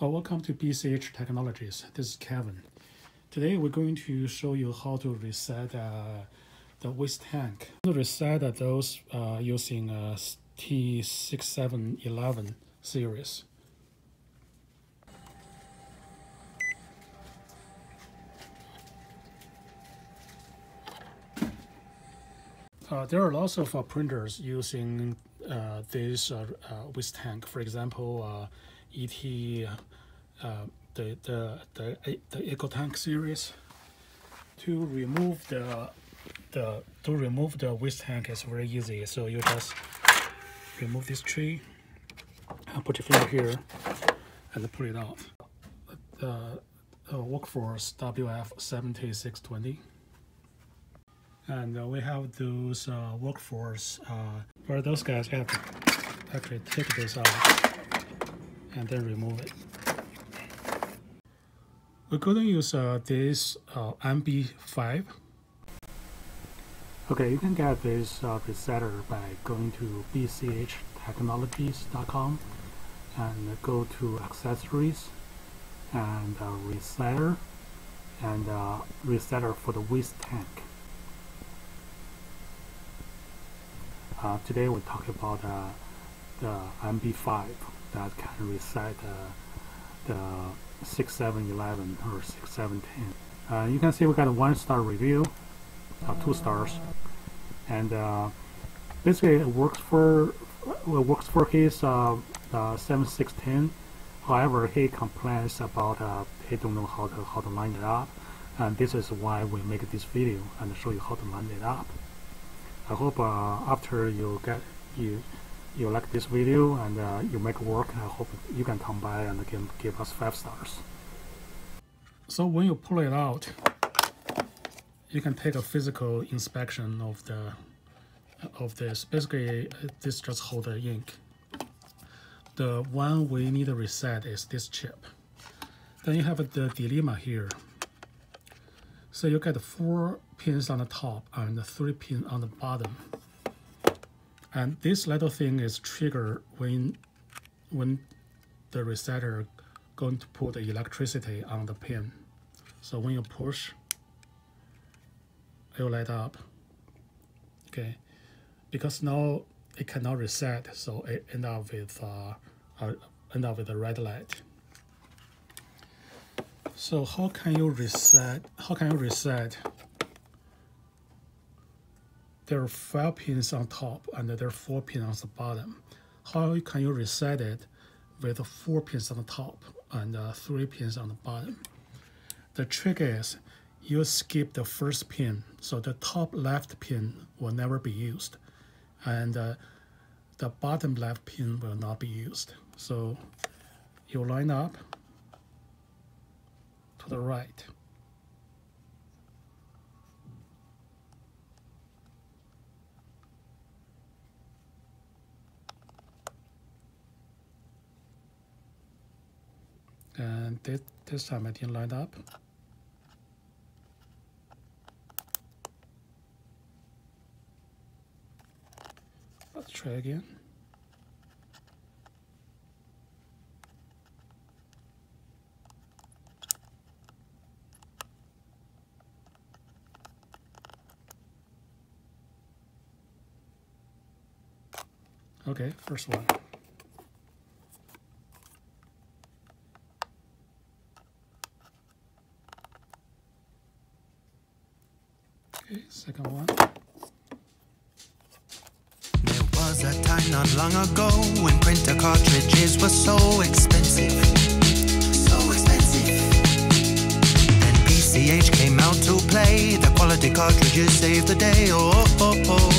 Well, welcome to BCH Technologies. This is Kevin. Today we're going to show you how to reset uh, the waste tank. To reset those uh, using uh, T6711 series. Uh, there are lots of uh, printers using uh, this uh, uh, waste tank. For example, uh, ET, the the the the EcoTank series. To remove the the to remove the waste tank is very easy. So you just remove this tree and put your finger here and pull it out. The Workforce WF7620 and uh, we have those uh, workforce uh, where those guys have to actually take this out and then remove it. We couldn't use uh, this uh, MB5. Okay, you can get this uh, resetter by going to bchtechnologies.com and go to accessories and uh, resetter and uh, resetter for the waste tank. Uh, today we talk about uh, the MB5 that can reset uh, the 6711 or 6710. Uh, you can see we got a one star review, uh, two stars, and uh, basically it works for it works for his 7610. However, he complains about he don't know how to how to line it up, and this is why we make this video and show you how to line it up. I hope uh, after you get you you like this video and uh, you make work, I hope you can come by and give, give us five stars. So when you pull it out, you can take a physical inspection of the of this. Basically, this just hold the ink. The one we need to reset is this chip. Then you have the dilemma here. So you get four pins on the top and three pins on the bottom. And this little thing is triggered when, when the resetter going to put the electricity on the pin. So when you push, it will light up. Okay, because now it cannot reset, so it end up with uh, uh end up with a red light. So how can you reset? How can you reset? There are five pins on top and there are four pins on the bottom. How can you reset it with four pins on the top and uh, three pins on the bottom? The trick is you skip the first pin, so the top left pin will never be used, and uh, the bottom left pin will not be used. So you line up to the right. And this, this time I didn't line up. Let's try again. Okay, first one. Okay, second one. There was a time not long ago when printer cartridges were so expensive. So expensive. Then BCH came out to play. The quality cartridges saved the day. Oh, oh, oh.